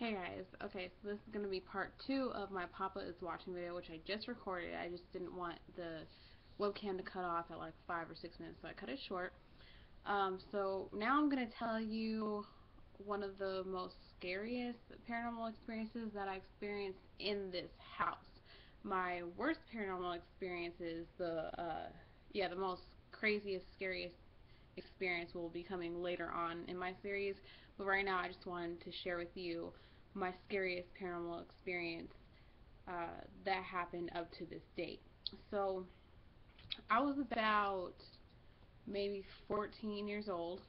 Hey guys, okay, so this is going to be part two of my Papa is watching video, which I just recorded. I just didn't want the webcam to cut off at like five or six minutes, so I cut it short. Um, so now I'm going to tell you one of the most scariest paranormal experiences that I experienced in this house. My worst paranormal experience is the, uh, yeah, the most craziest, scariest experience will be coming later on in my series. But right now I just wanted to share with you my scariest paranormal experience uh, that happened up to this date. So I was about maybe 14 years old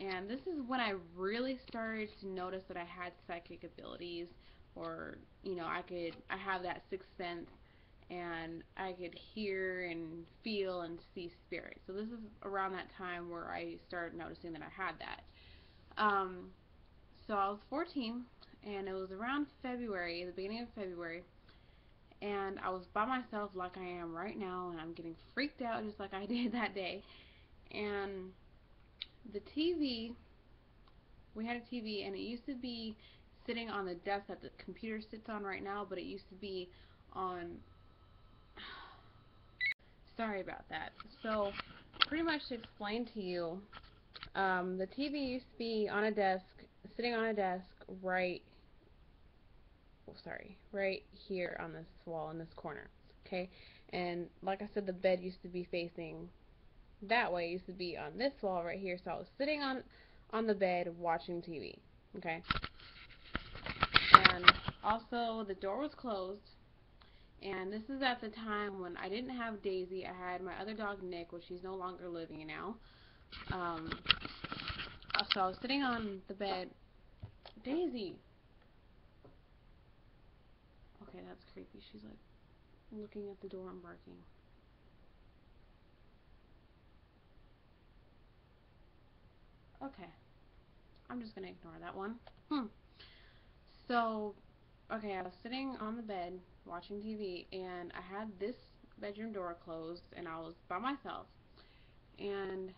and this is when I really started to notice that I had psychic abilities or you know I could I have that sixth sense and I could hear and feel and see spirits. So this is around that time where I started noticing that I had that. Um, so I was 14 and it was around February, the beginning of February, and I was by myself like I am right now, and I'm getting freaked out just like I did that day. And the TV, we had a TV, and it used to be sitting on the desk that the computer sits on right now, but it used to be on. Sorry about that. So, pretty much to explain to you, um, the TV used to be on a desk, sitting on a desk right sorry, right here on this wall in this corner. Okay, and like I said, the bed used to be facing that way. It used to be on this wall right here. So I was sitting on on the bed watching TV. Okay, and also the door was closed. And this is at the time when I didn't have Daisy. I had my other dog Nick, which he's no longer living now. Um, so I was sitting on the bed. Daisy, Okay, that's creepy. She's like looking at the door and barking. Okay. I'm just gonna ignore that one. Hmm. So, okay, I was sitting on the bed watching TV and I had this bedroom door closed and I was by myself. And,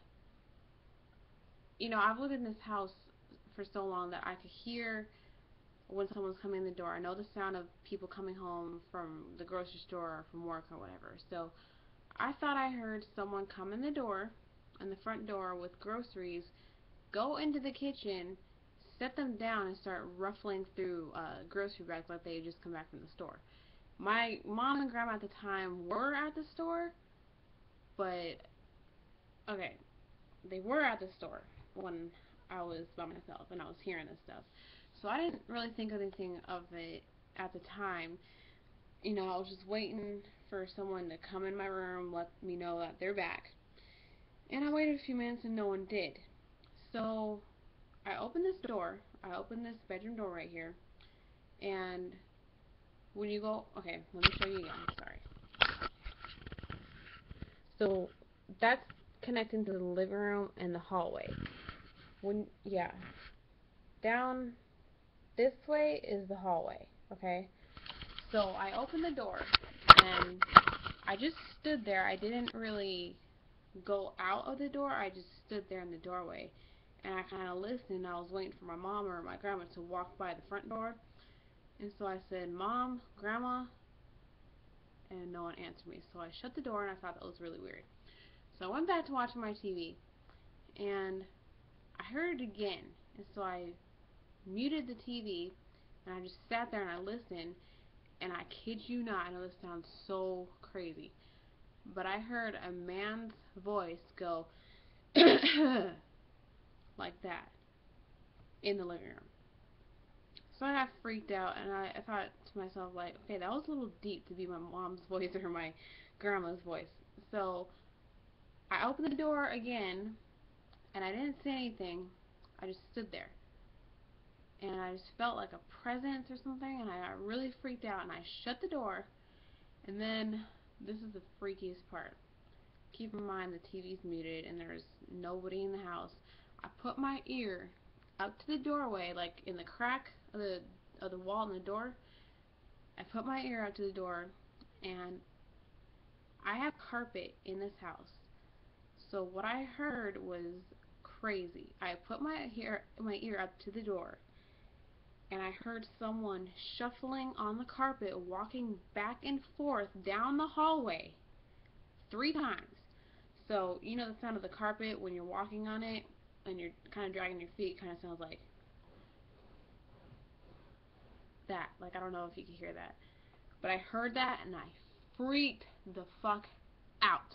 you know, I've lived in this house for so long that I could hear when someone's coming in the door. I know the sound of people coming home from the grocery store or from work or whatever. So I thought I heard someone come in the door, in the front door with groceries, go into the kitchen, set them down, and start ruffling through uh, grocery bags like they had just come back from the store. My mom and grandma at the time were at the store, but okay, they were at the store when I was by myself and I was hearing this stuff. So I didn't really think of anything of it at the time. You know, I was just waiting for someone to come in my room, let me know that they're back. And I waited a few minutes and no one did. So I opened this door. I opened this bedroom door right here. And when you go, okay, let me show you again. Sorry. So that's connecting to the living room and the hallway. When, yeah. Down this way is the hallway, okay? So I opened the door, and I just stood there. I didn't really go out of the door. I just stood there in the doorway. And I kind of listened. I was waiting for my mom or my grandma to walk by the front door. And so I said, Mom, Grandma, and no one answered me. So I shut the door, and I thought that was really weird. So I went back to watching my TV, and I heard it again. And so I muted the TV, and I just sat there and I listened, and I kid you not, I know this sounds so crazy, but I heard a man's voice go like that in the living room. So I got freaked out, and I, I thought to myself, like, okay, that was a little deep to be my mom's voice or my grandma's voice. So I opened the door again, and I didn't say anything. I just stood there and I just felt like a presence or something, and I got really freaked out, and I shut the door, and then, this is the freakiest part. Keep in mind the TV's muted, and there's nobody in the house. I put my ear up to the doorway, like in the crack of the, of the wall in the door. I put my ear up to the door, and I have carpet in this house. So what I heard was crazy. I put my ear my ear up to the door and I heard someone shuffling on the carpet, walking back and forth down the hallway three times. So, you know the sound of the carpet when you're walking on it and you're kind of dragging your feet kind of sounds like that. Like, I don't know if you can hear that. But I heard that and I freaked the fuck out.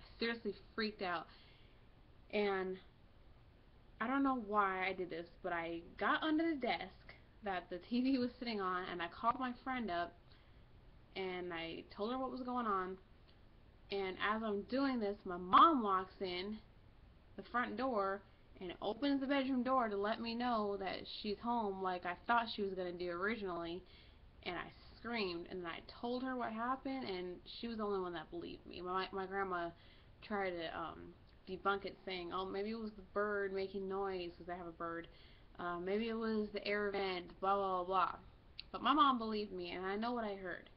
I seriously freaked out. And I don't know why I did this, but I got under the desk that the TV was sitting on and I called my friend up and I told her what was going on. And as I'm doing this, my mom walks in the front door and opens the bedroom door to let me know that she's home like I thought she was going to do originally. And I screamed and I told her what happened and she was the only one that believed me. My, my grandma tried to um, debunk it saying, oh, maybe it was the bird making noise because I have a bird. Uh, maybe it was the air vent, blah, blah, blah. But my mom believed me and I know what I heard.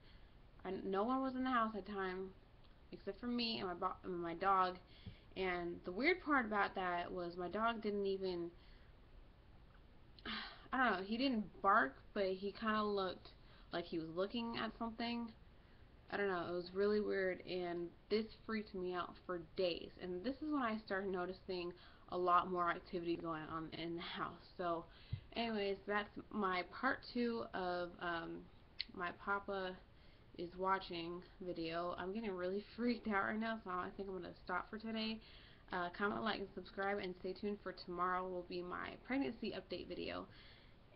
I, no one was in the house at the time except for me and my, and my dog and the weird part about that was my dog didn't even, I don't know, he didn't bark, but he kind of looked like he was looking at something. I don't know, it was really weird, and this freaked me out for days. And this is when I started noticing a lot more activity going on in the house. So, anyways, that's my part two of um, my Papa is watching video. I'm getting really freaked out right now, so I think I'm going to stop for today. Uh, comment, like, and subscribe, and stay tuned for tomorrow will be my pregnancy update video.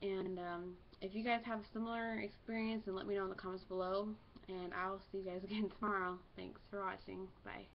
And um, if you guys have a similar experience, then let me know in the comments below. And I'll see you guys again tomorrow. Thanks for watching. Bye.